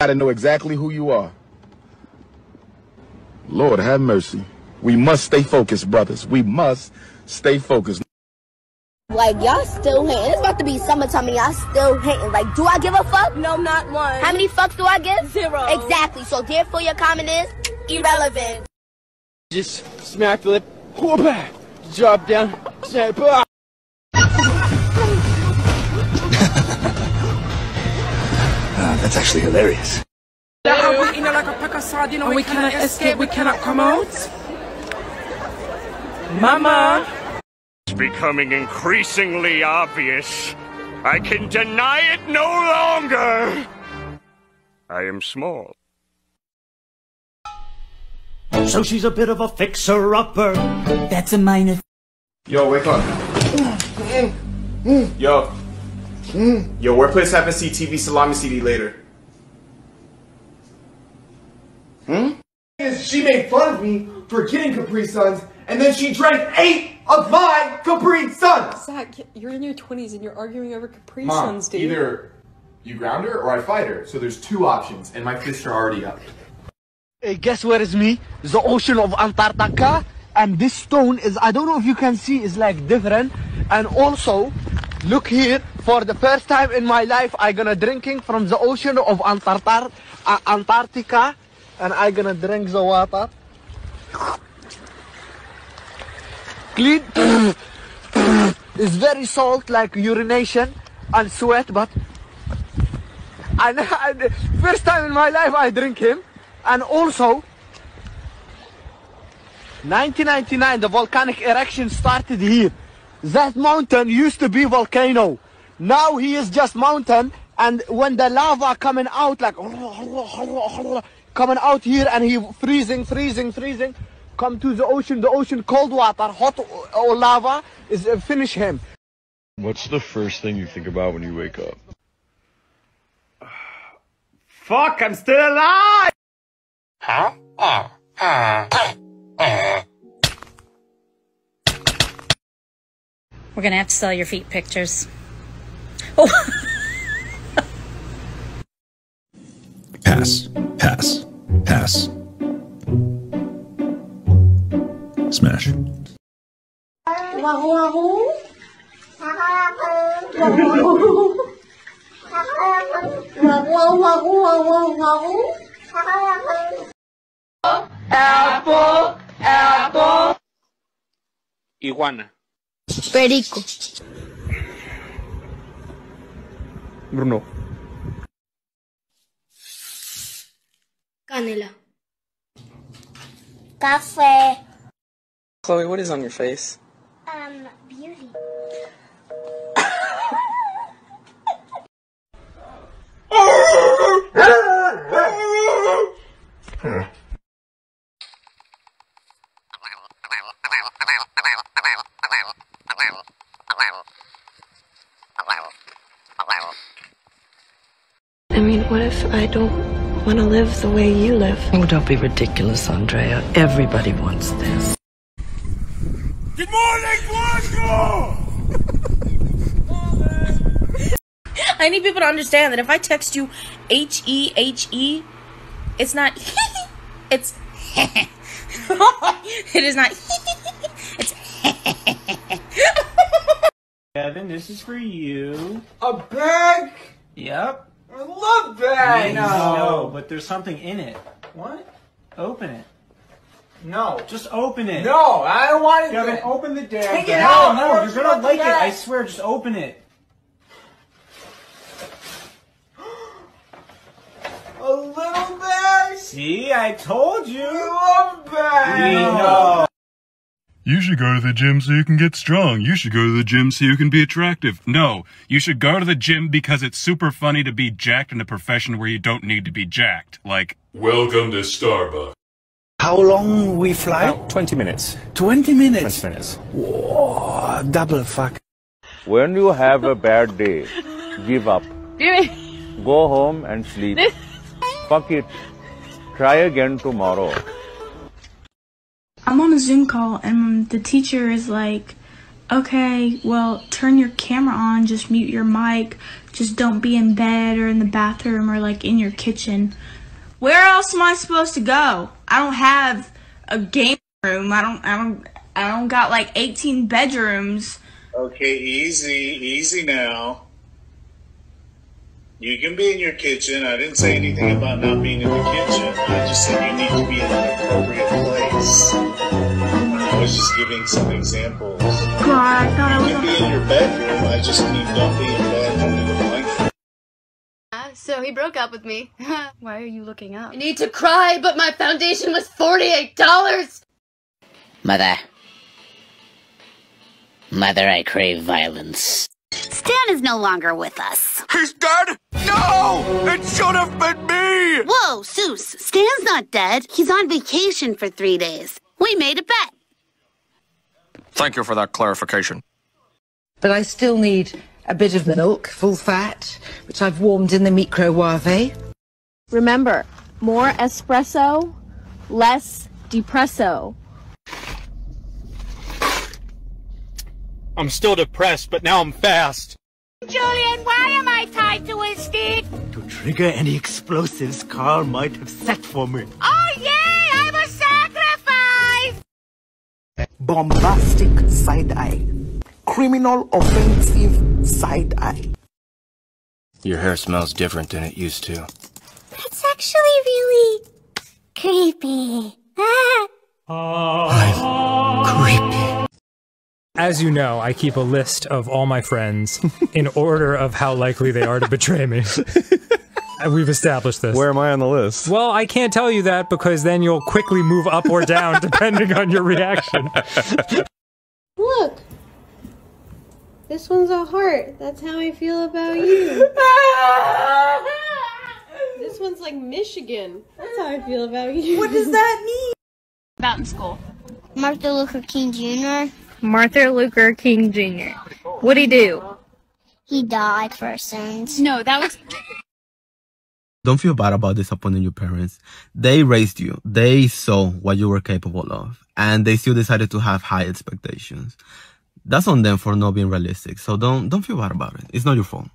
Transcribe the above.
gotta know exactly who you are. Lord have mercy. We must stay focused, brothers. We must stay focused. Like y'all still hating. It's about to be summertime and y'all still hating. Like, do I give a fuck? No, not one. How many fucks do I give? Zero. Exactly. So therefore your comment is irrelevant. Just smack flip, whoop, drop down, snap. That's actually hilarious. And we cannot escape, we cannot come out. Mama! It's becoming increasingly obvious. I can deny it no longer. I am small. So she's a bit of a fixer-upper. That's a minor. Yo, wake up. Mm, mm, mm. Yo. Yo, workplace happen to see TV salami CD later. Hmm? She made fun of me for getting Capri Suns, and then she drank eight of my Capri Suns! Zach, you're in your 20s and you're arguing over Capri Mom, Suns, dude. either you ground her or I fight her. So there's two options, and my fists are already up. Hey, guess where is me? The ocean of Antarctica. And this stone is, I don't know if you can see, is like different. And also, look here, for the first time in my life, I gonna drinking from the ocean of Antartar- uh, Antarctica. And I gonna drink the water. Clean. it's very salt, like urination and sweat, but and, and first time in my life I drink him. And also, 1999, the volcanic eruption started here. That mountain used to be volcano. Now he is just mountain. And when the lava coming out, like coming out here, and he freezing, freezing, freezing, come to the ocean. The ocean, cold water, hot or lava is uh, finish him. What's the first thing you think about when you wake up? Fuck, I'm still alive! We're gonna have to sell your feet pictures. Oh, Pass. Pass. Pass. Smash. Apple, apple. Iguana. Perico. Bruno. Canela. Café. Chloe, what is on your face? Um, beauty. I mean, what if I don't want to live the way you live? Oh, don't be ridiculous, Andrea. Everybody wants this. Good morning, Glasgow! I need people to understand that if I text you H E H E, it's not. it's. it is not. it's. Kevin, this is for you. A bag? Yep. I love bags! No, but there's something in it. What? Open it. No. Just open it. No, I don't want it. Kevin, open the damn Take it no, out, No, you're gonna like it. I swear, just open it. A little bag? See, I told you. I love bags! We know. You should go to the gym so you can get strong. You should go to the gym so you can be attractive. No, you should go to the gym because it's super funny to be jacked in a profession where you don't need to be jacked. Like, welcome to Starbucks. How long we fly? 20 minutes. 20 minutes. 20 minutes. Whoa, double fuck. When you have a bad day, give up. Go home and sleep. Fuck it. Try again tomorrow. Zoom call and the teacher is like, Okay, well, turn your camera on, just mute your mic. Just don't be in bed or in the bathroom or like in your kitchen. Where else am I supposed to go? I don't have a game room. I don't I don't I don't got like 18 bedrooms. Okay, easy, easy now. You can be in your kitchen. I didn't say anything about not being in the kitchen. I just said you need to be in an appropriate place. I was just giving some examples. God, I thought I You can be in your bedroom. I just need don't be in bed under the blanket. Uh, so he broke up with me. Why are you looking up? I need to cry, but my foundation was $48! Mother. Mother, I crave violence. Stan is no longer with us. He's dead? No! It should have been me! Whoa, Seuss. Stan's not dead. He's on vacation for three days. We made a bet. Thank you for that clarification. But I still need a bit of milk, full fat, which I've warmed in the microwave. Remember, more espresso, less depresso. I'm still depressed, but now I'm fast. Julian, why am I tied to a stick? To trigger any explosives Carl might have set for me. Oh, yay! I'm a sacrifice! Bombastic side eye. Criminal offensive side eye. Your hair smells different than it used to. That's actually really creepy. I'm Creepy. As you know, I keep a list of all my friends in order of how likely they are to betray me. We've established this. Where am I on the list? Well, I can't tell you that because then you'll quickly move up or down depending on your reaction. Look. This one's a heart. That's how I feel about you. this one's like Michigan. That's how I feel about you. What does that mean? About school. Martin Luther King Jr. Martin Luther King Jr. What'd he do? He died for sins. No, that was. Don't feel bad about disappointing your parents. They raised you. They saw what you were capable of. And they still decided to have high expectations. That's on them for not being realistic. So don't, don't feel bad about it. It's not your fault.